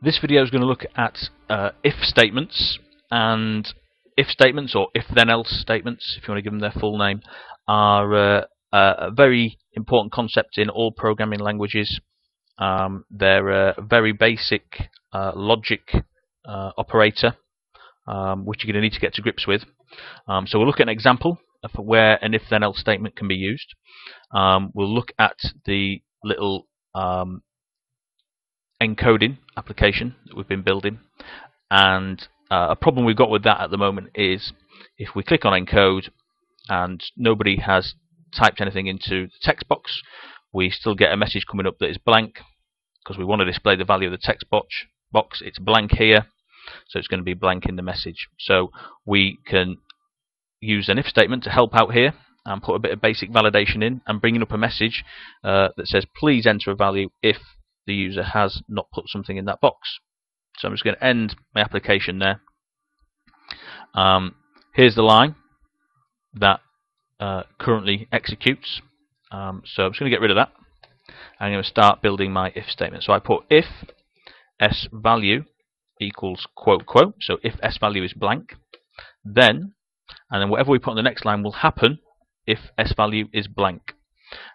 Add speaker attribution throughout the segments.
Speaker 1: This video is going to look at uh, if statements and if statements or if then else statements, if you want to give them their full name, are uh, a very important concept in all programming languages. Um, they're a very basic uh, logic uh, operator um, which you're going to need to get to grips with. Um, so we'll look at an example of where an if then else statement can be used. Um, we'll look at the little um, encoding application that we've been building. And uh, a problem we've got with that at the moment is if we click on encode and nobody has typed anything into the text box we still get a message coming up that is blank. Because we want to display the value of the text box box it's blank here so it's going to be blank in the message. So we can use an if statement to help out here and put a bit of basic validation in and bringing up a message uh, that says please enter a value if the user has not put something in that box. So I'm just going to end my application there. Um, here's the line that uh, currently executes. Um, so I'm just going to get rid of that. I'm going to start building my if statement. So I put if s value equals quote quote. So if s value is blank, then and then whatever we put on the next line will happen if s value is blank.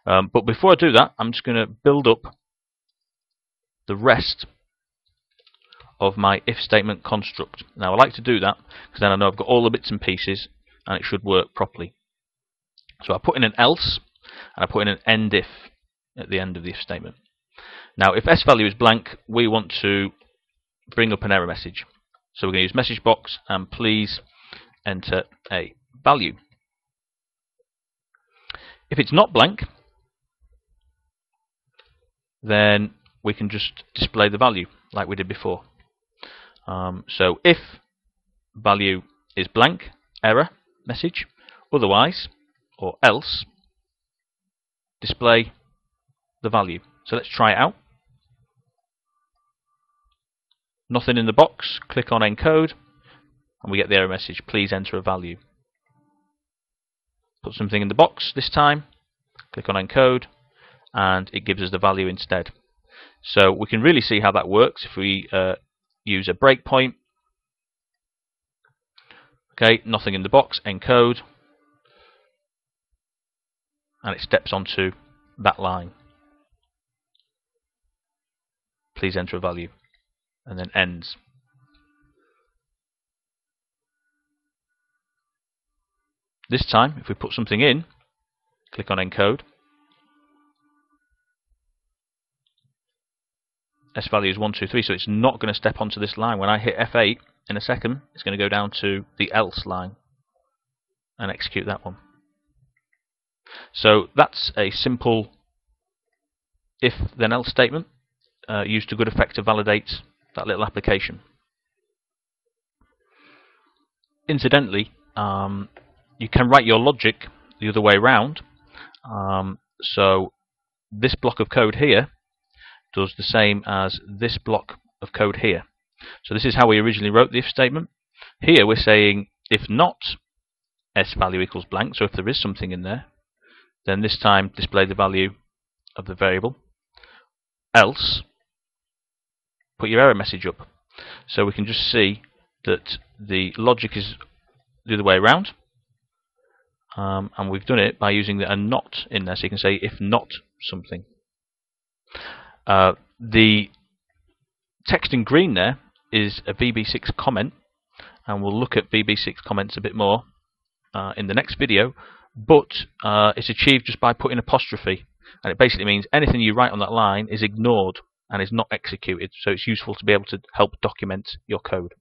Speaker 1: Um, but before I do that, I'm just going to build up the rest of my if statement construct. Now I like to do that because then I know I've got all the bits and pieces and it should work properly. So I put in an else and I put in an end if at the end of the if statement. Now if s value is blank we want to bring up an error message. So we're going to use message box and please enter a value. If it's not blank then we can just display the value like we did before. Um, so if value is blank, error message, otherwise or else display the value. So let's try it out. Nothing in the box, click on encode and we get the error message, please enter a value. Put something in the box this time, click on encode and it gives us the value instead. So we can really see how that works if we uh, use a breakpoint. Okay, nothing in the box, encode, and it steps onto that line. Please enter a value, and then ends. This time, if we put something in, click on encode, S value is 1, 2, 3, so it's not going to step onto this line. When I hit F8 in a second, it's going to go down to the else line and execute that one. So that's a simple if then else statement uh, used to good effect to validate that little application. Incidentally, um, you can write your logic the other way around. Um, so this block of code here does the same as this block of code here. So this is how we originally wrote the if statement. Here we're saying if not s value equals blank, so if there is something in there, then this time display the value of the variable. Else, put your error message up. So we can just see that the logic is the other way around. Um, and we've done it by using the a not in there. So you can say if not something. Uh, the text in green there is a VB6 comment, and we'll look at VB6 comments a bit more uh, in the next video, but uh, it's achieved just by putting apostrophe, and it basically means anything you write on that line is ignored and is not executed, so it's useful to be able to help document your code.